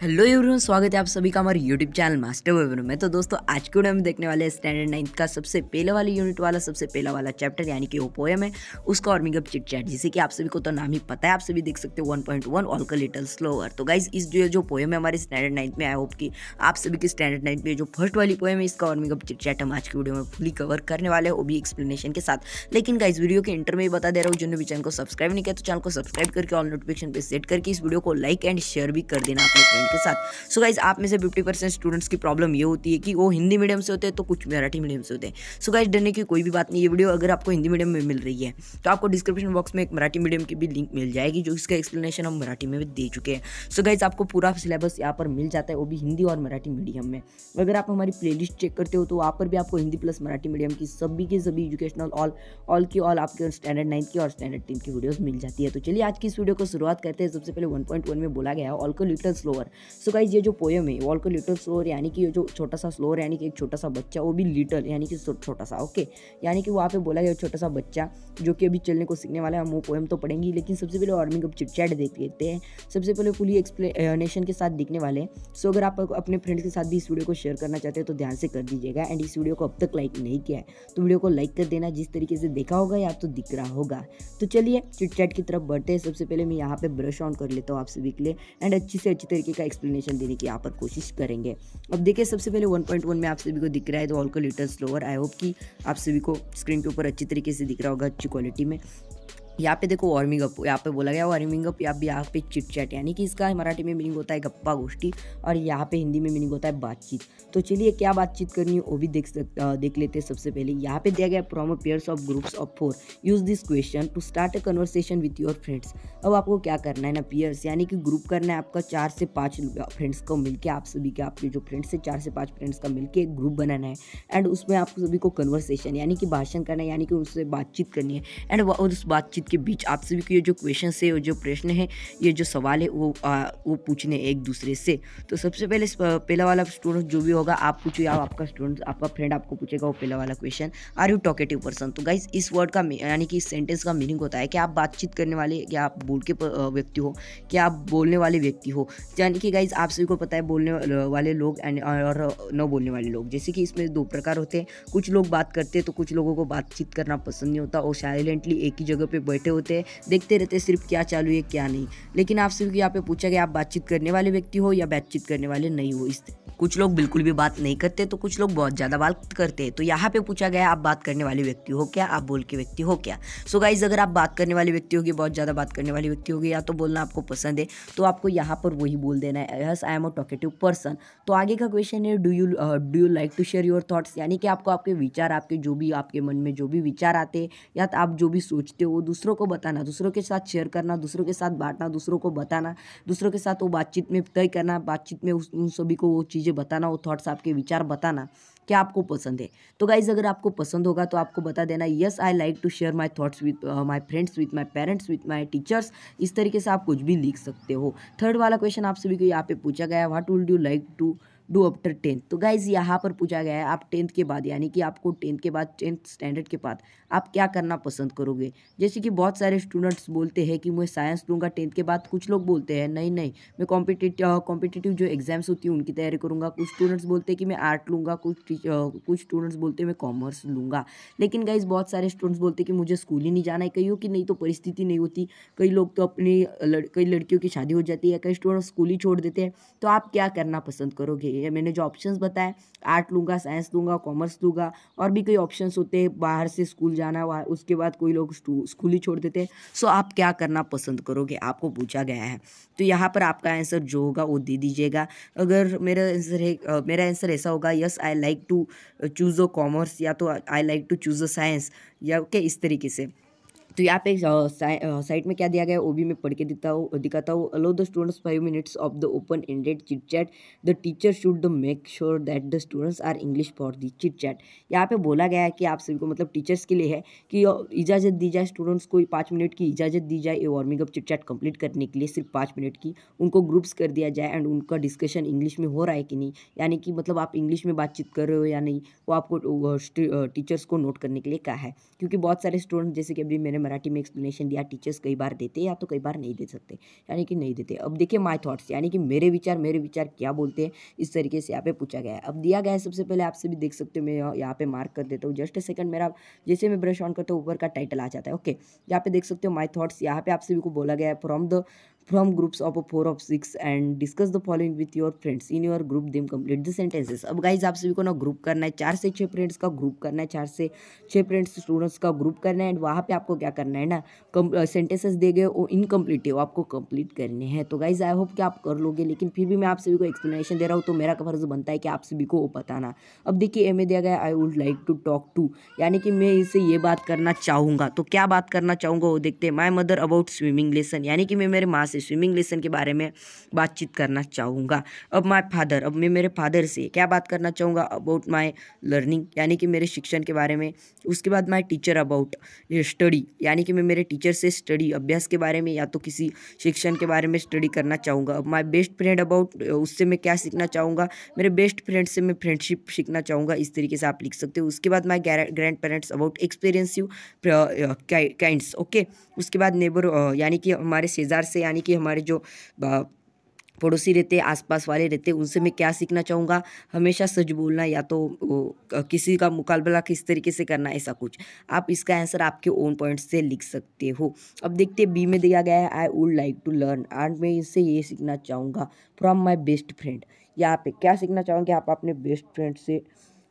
Hello everyone स्वागत है आप सभी का हमारे यूट्यूब चैनल मास्टर वेबर में। तो दोस्तों, आज के वीडियो में देखने वाले स्टैंडर्ड नाइन्थ का सबसे पहले वाले यूनिट वाला, सबसे पहला वाला चैप्टर यानी कि वो पोएम है। उसका और मिगअप चिट चैट जिसे कि आप सभी को तो नाम ही पता है, आप सभी देख सकते हो वन पॉइंट वन ऑल का लिटल स्लोअर तो गाइज़ इस जो जो पोएम है हमारे स्टैंडर्ड नाइन्थ में आई होप कि आप सभी की स्टैंडर्ड नाइन्थ में जो फ़र्स्ट वाली पोएम है, इसका और मिगअप चिट चैट हम आज की वीडियो में फुली कवर करने वाले हैं, वो भी एक्सप्लेनेशन के साथ। लेकिन गाइज़ वीडियो के इंटर में बता दे रहा हूँ, जिन्होंने भी चैनल को सब्सक्राइब नहीं किया तो चैनल को सब्सक्राइब करके ऑल नोटिफिकेशन पर सेट करके इस वीडियो को लाइक एंड शेयर भी कर देना अपने फ्रेंड के साथ। सो गाइज़ आप में से फिफ्टी परसेंट स्टूडेंट्स की प्रॉब्लम ये होती है कि वो हिंदी मीडियम से होते हैं तो कुछ मराठी मीडियम से होते हैं। सो गाइज़ डरने की कोई भी बात नहीं, ये वीडियो अगर आपको हिंदी मीडियम में मिल रही है तो आपको डिस्क्रिप्शन बॉक्स में एक मराठी मीडियम की भी लिंक मिल जाएगी, जो इसका एक्सप्लेनेशन हम मराठी में भी दे चुके हैं। सो गाइज़ आपको पूरा सिलेबस यहाँ पर मिल जाता है, वो भी हिंदी और मराठी मीडियम में। अगर आप हमारी प्ले चेक करते हो तो वहाँ पर भी आपको हिंदी प्लस मराठी मीडियम की सभी के सभी एजुकेशनल ऑल ऑल की ऑल आपके स्टैंडर्ड नाइन्थ की और स्टैंडर्ड टेन की वीडियोस मिल जाती है। तो चलिए आज की इस वीडियो को शुरुआत करते हैं। सबसे पहले 1.1 में बोला गया है ऑल को लिटल स्लोअर सो गाइज़ ये जो पोएम है वॉल को लिटल स्लोर यानी कि ये जो छोटा सा स्लोअर यानी कि एक छोटा सा बच्चा, वो भी लिटल यानी कि छोटा सा ओके यानी कि वहाँ पे बोला गया छोटा सा बच्चा, जो कि अभी चलने को सीखने वाला है, हम वो पोएम तो पढ़ेंगे, लेकिन सबसे पहले वार्मिंग अप चिटचैट देख लेते हैं। सबसे पहले फुली एक्सप्लेनेशन के साथ दिखने वाले हैं। सो अगर आप अपने फ्रेंड्स के साथ भी इस वीडियो को शेयर करना चाहते हैं तो ध्यान से कर दीजिएगा। एंड इस वीडियो को अब तक लाइक नहीं किया है तो वीडियो को लाइक कर देना। जिस तरीके से देखा होगा, या तो दिख रहा होगा। तो चलिए चिटचैट की तरफ़ बढ़ते हैं। सबसे पहले मैं यहाँ पे ब्रश ऑन कर लेता हूँ आप सभी के लिए। एंड अच्छी से अच्छी तरीके का एक्सप्लेनेशन देने की यहाँ पर कोशिश करेंगे। अब देखिए, सबसे पहले 1.1 में आप सभी को दिख रहा है तो ऑल का लिटल स्लोअर आई होप कि आप सभी को स्क्रीन के ऊपर अच्छी तरीके से दिख रहा होगा, अच्छी क्वालिटी में। यहाँ पे देखो वार्मिंग अप यहाँ पे बोला गया वार्मिंग अप या यहाँ पे चिट चैट यानी कि इसका मराठी में मीनिंग होता है गप्पा गोष्ठी और यहाँ पे हिंदी में मीनिंग होता है बातचीत। तो चलिए क्या बातचीत करनी है वो भी देख सक देख लेते हैं सबसे पहले। यहाँ पे दिया गया from a pairs of groups of four use this question to start a conversation with your friends अब आपको क्या करना है ना पेयर्स यानी कि ग्रुप करना है आपका चार से पाँच फ्रेंड्स को मिलकर आप सभी के, आपके जो फ्रेंड्स है, चार से पाँच फ्रेंड्स का मिलकर एक ग्रुप बनाना है। एंड उसमें आप सभी को कन्वर्सेशन यानी कि भाषण करना है, यानी कि उससे बातचीत करनी है। एंड उस बातचीत के बीच आप सभी ये जो क्वेश्चन है और जो प्रश्न है ये जो सवाल है वो आ, वो पूछने एक दूसरे से। तो सबसे पहले पहला वाला स्टूडेंट जो भी होगा आप पूछो या आपका स्टूडेंट आपका फ्रेंड आपको पूछेगा वो पहला वाला question are you talkative person तो गाइज़ इस वर्ड का यानी कि इस सेंटेंस का मीनिंग होता है कि आप बातचीत करने वाले या आप बोल के व्यक्ति हो क्या आप बोलने वाले व्यक्ति हो। यानी कि गाइज़ आप सभी को पता है बोलने वाले लोग और न बोलने वाले लोग। जैसे कि इसमें दो प्रकार होते हैं। कुछ लोग बात करते हैं तो कुछ लोगों को बातचीत करना पसंद नहीं होता और साइलेंटली एक ही जगह पे बैठे होते हैं, देखते रहते सिर्फ़ क्या चालू है, क्या नहीं। लेकिन आप सिर्फ़ यहाँ पे पूछा गया, आप बातचीत करने वाले व्यक्ति हो या बातचीत करने वाले नहीं हो, इस कुछ लोग बिल्कुल भी बात नहीं करते तो कुछ लोग बहुत ज़्यादा बात करते हैं। तो यहाँ पे पूछा गया, आप बात करने वाले व्यक्ति हो क्या? आप बोल के व्यक्ति हो क्या? सो गाइज़ अगर आप बात करने वाले व्यक्ति होगी, बहुत ज़्यादा बात करने वाले व्यक्ति होगी, या तो बोलना आपको पसंद है तो आपको यहाँ पर वही बोल देना है, yes I am a talkative person तो आगे का क्वेश्चन है do you do you like to share your thoughts यानी कि आपको आपके विचार, आपके जो भी, आपके मन में जो भी विचार आते हैं, या तो आप जो भी सोचते हो, वो दूसरों को बताना, दूसरों के साथ शेयर करना, दूसरों के साथ बांटना, दूसरों को बताना, दूसरों के साथ वो बातचीत में तय करना, बातचीत में उस, उन सभी को वो चीज़ें बताना, वो थॉट्स आपके विचार बताना, क्या आपको पसंद है? तो गाइज़ अगर आपको पसंद होगा तो आपको बता देना yes I like to share my thoughts with my friends with my parents with my teachers इस तरीके से आप कुछ भी लिख सकते हो। थर्ड वाला क्वेश्चन आप सभी को यहाँ पे पूछा गया what would you like to do after tenth तो गाइज़ यहाँ पर पूछा गया है, आप टेंथ के बाद, यानी कि आपको टेंथ के बाद टेंथ स्टैंडर्ड के बाद, आप क्या करना पसंद करोगे? जैसे कि बहुत सारे स्टूडेंट्स बोलते हैं कि मैं साइंस लूँगा टेंथ के बाद, कुछ लोग बोलते हैं, नहीं नहीं, मैं कॉम्पिटिटिव कॉम्पिटिटिव जो एग्ज़ाम्स होती हैं, उनकी तैयारी करूँगा। कुछ स्टूडेंट्स बोलते हैं कि मैं आर्ट लूँगा, कुछ कुछ स्टूडेंट्स बोलते हैं, मैं कॉमर्स लूँगा। लेकिन गाइज़ बहुत सारे स्टूडेंट्स बोलते हैं कि मुझे स्कूल ही नहीं जाना है। कहीं कि नहीं तो परिस्थिति नहीं होती। कई लोग तो अपनी कई लड़कियों की शादी हो जाती है, कई स्टूडेंट स्कूल ही छोड़ देते हैं। तो आप क्या करना पसंद करोगे? मैंने जो ऑप्शंस बताए आर्ट लूँगा साइंस लूँगा कॉमर्स लूँगा, और भी कई ऑप्शंस होते हैं, बाहर से स्कूल जाना उसके बाद कोई लोग स्कूल ही छोड़ देते हैं। सो आप क्या करना पसंद करोगे? आपको पूछा गया है। तो यहाँ पर आपका आंसर जो होगा, वो दे दीजिएगा। अगर मेरा आंसर है मेरा आंसर ऐसा होगा yes I like to choose a commerce या तो I like to choose a science या ओके इस तरीके से। तो यहाँ पे साइट में क्या दिया गया वो भी मैं पढ़ के देता हूँ दिखाता हूँ। Allow the students five minutes of the open ended chit chat the teacher should make sure that the students are English for the chit chat यहाँ पे बोला गया है कि आप सभी को मतलब टीचर्स के लिए है कि इजाज़त दी जाए स्टूडेंट्स को, पाँच मिनट की इजाज़त दी जाए ये warming up chit chat complete करने के लिए, सिर्फ़ पाँच मिनट की। उनको ग्रुप्स कर दिया जाए एंड उनका डिस्कशन इंग्लिश में हो रहा है कि नहीं? यानी कि मतलब आप इंग्लिश में बातचीत कर रहे हो या नहीं? वो आपको टीचर्स को नोट करने के लिए कहा है। क्योंकि बहुत सारे स्टूडेंट जैसे कि अभी मैंने मराठी में एक्सप्लेनेशन दिया टीचर्स कई बार देते या तो कई बार नहीं दे सकते, यानी कि नहीं देते। अब देखिए माई थॉट्स यानी कि मेरे विचार मेरे विचार क्या बोलते हैं, इस तरीके से यहाँ पे पूछा गया है। अब दिया गया है, सबसे पहले आपसे भी देख सकते हो, मैं यहाँ पे मार्क कर देता हूँ। जस्ट सेकंड मेरा, जैसे मैं ब्रश ऑन करता हूँ, ऊपर का टाइटल आ जाता है ओके यहाँ पे देख सकते हो माई थॉट्स यहाँ पे आपसे भी को बोला गया है from the groups of a four of six and discuss the following with your friends. In your group, them complete the sentences. अब गाइज़ आप सभी को ना ग्रुप करना है। चार से छः फ्रेंड्स का ग्रुप करना है। चार से छः फ्रेंड्स स्टूडेंट्स का ग्रुप करना है। एंड वहाँ पे आपको क्या करना है ना? सेंटेंसेस दे गए वो इनकम्प्लीट है वो आपको कंप्लीट करने हैं। तो गाइज़ आई होप कि आप कर लोगे, लेकिन फिर भी मैं आप सभी को एक्सप्लेनेशन दे रहा हूँ तो मेरा फ़र्ज़ बनता है कि आप सभी को वो बताना। अब देखिए एम दिया गया I would like to talk to यानी कि मैं इसे ये बात करना चाहूँगा। तो क्या बात करना चाहूँगा, वो देखते हैं। My mother about swimming lesson यानी कि मैं मेरे माँ से स्विमिंग लेसन के बारे में बातचीत करना चाहूँगा। अब माई फादर अब मैं मेरे फादर से क्या बात करना चाहूँगा अबाउट माई लर्निंग यानी कि मेरे शिक्षण के बारे में, उसके बाद माई टीचर अबाउट स्टडी यानी कि मैं मेरे टीचर से स्टडी अभ्यास के बारे में या तो किसी शिक्षण के बारे में स्टडी करना चाहूँगा। अब माई बेस्ट फ्रेंड अबाउट उससे मैं क्या सीखना चाहूँगा, मेरे बेस्ट फ्रेंड से मैं फ्रेंडशिप सीखना चाहूँगा, इस तरीके से आप लिख सकते हो। उसके बाद my grandparents about experience you kinds okay उसके बाद नेबर यानी कि हमारे शेजार से, यानी कि हमारे जो पड़ोसी रहते, आसपास वाले रहते, उनसे मैं क्या सीखना चाहूँगा? हमेशा सच बोलना या तो किसी का मुकाबला किस तरीके से करना, ऐसा कुछ। आप इसका आंसर आपके ओन पॉइंट से लिख सकते हो। अब देखते बी में दिया गया है I would like to learn and मैं इससे ये सीखना चाहूँगा फ्रॉम माई बेस्ट फ्रेंड यहाँ पे क्या सीखना चाहूँगी, आप अपने बेस्ट फ्रेंड से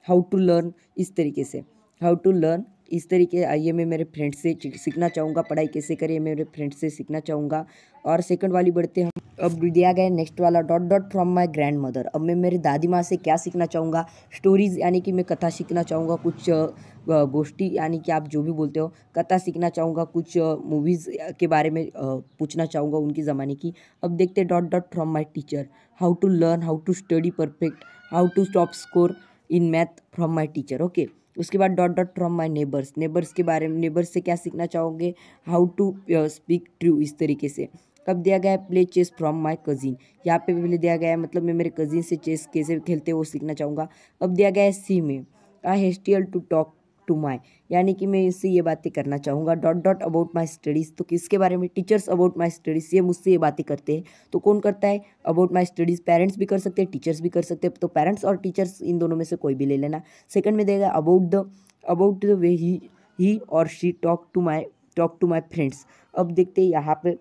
हाउ टू लर्न इस तरीके से। हाउ टू लर्न इस तरीके आइए मैं मेरे फ्रेंड से सीखना चाहूँगा, पढ़ाई कैसे करें मेरे फ्रेंड से सीखना चाहूँगा। और सेकंड वाली बढ़ते हम। अब दिया गया नेक्स्ट वाला dot dot from my grandmother अब मैं मेरी दादी माँ से क्या सीखना चाहूँगा? स्टोरीज़ यानी कि मैं कथा सीखना चाहूँगा, कुछ गोष्ठी यानी कि आप जो भी बोलते हो, कथा सीखना चाहूँगा, कुछ मूवीज़ के बारे में पूछना चाहूँगा उनकी ज़माने की। अब देखते dot dot from my teacher how to learn how to study perfect how to stop score in math from my teacher okay उसके बाद dot dot from my neighbours neighbours के बारे में नेबर्स से क्या सीखना चाहोगे? हाउ टू स्पीक ट्रू इस तरीके से। कब दिया गया है play chess from my cousin यहाँ पे भी दिया गया है मतलब मैं मेरे कज़िन से चेस कैसे खेलते हैं वो सीखना चाहूँगा। अब दिया गया है सी में? I hesitate to talk to my यानी कि मैं इससे ये बातें करना चाहूँगा। Dot dot about my studies तो किसके बारे में? टीचर्स अबाउट माई स्टडीज़ ये मुझसे ये बातें करते हैं। तो कौन करता है? अबाउट माई स्टडीज़ पेरेंट्स भी कर सकते हैं टीचर्स भी कर सकते हैं। तो पेरेंट्स और टीचर्स इन दोनों में से कोई भी ले लेना। सेकंड में देगा about the about the way he he और she talk to my talk to my friends अब देखते हैं यहाँ पे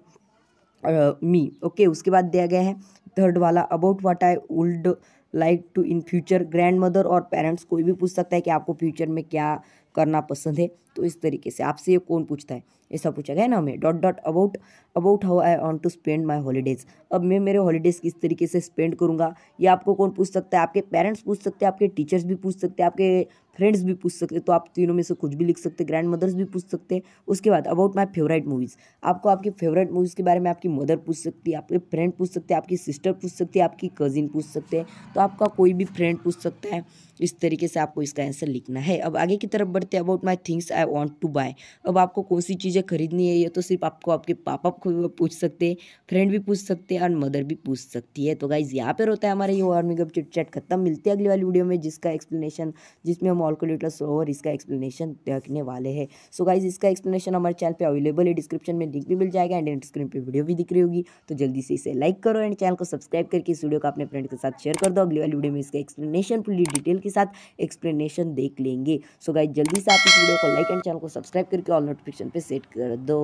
मी uh, ओके okay, उसके बाद दिया गया है थर्ड वाला about what I would like to in future grandmother और पेरेंट्स, कोई भी पूछ सकता है कि आपको फ्यूचर में क्या करना पसंद है तो इस तरीके से आपसे ये कौन पूछता है? ऐसा पूछा गया ना हमें dot dot about about how I want to spend my holidays अब मैं मेरे हॉलीडेज़ किस तरीके से स्पेंड करूँगा? ये आपको कौन पूछ सकता है? आपके पेरेंट्स पूछ सकते हैं, आपके टीचर्स भी पूछ सकते हैं, आपके फ्रेंड्स भी पूछ सकते तो आप तीनों में से कुछ भी लिख सकते ग्रैंड मदर्स भी पूछ सकते हैं। उसके बाद अबाउट माई फेवरेट मूवीज़ आपको आपकी फेवरेट मूवीज़ के बारे में आपकी मदर पूछ सकती है, आपके फ्रेंड पूछ सकते हैं, आपकी सिस्टर पूछ सकती है, आपकी कजिन पूछ सकते हैं तो आपका कोई भी फ्रेंड पूछ सकता है। इस तरीके से आपको इसका आंसर लिखना है। अब आगे की तरफ़ बढ़ते about my things I want to buy अब आपको कौन सी चीज़ें खरीदनी है, ये तो सिर्फ़ आपको आपके पापा पूछ सकते हैं फ्रेंड भी पूछ सकते हैं और मदर भी पूछ सकती है। तो गाइज़ यहाँ पर होता है हमारा ये वार्मिंग अप चिट चैट खत्म। मिलती है अगली वाली वीडियो में जिसका एक्सप्लेनेशन जिसमें हम ऑल ऑलकोलेटर्स और इसका एक्सप्लेनेशन देखने वाले हैं। सो गाइज़ इसका एक्सप्लेनेशन हमारे चैनल पे अवेलेबल है। डिस्क्रिप्शन में लिंक भी मिल जाएगा एंड स्क्रीन पे वीडियो भी दिख रही होगी। तो जल्दी से इसे लाइक करो एंड चैनल को सब्सक्राइब करके इस वीडियो को अपने फ्रेंड के साथ शेयर कर दो। अगली वाली वीडियो में इसका एक्सप्लेनेशन पूरी डिटेल के साथ एक्सप्लेनेशन देख लेंगे। सो गाइज़ जल्दी से आप इस वीडियो को लाइक एंड चैनल को सब्सक्राइब करके ऑल नोटिफिकेशन पे सेट कर दो।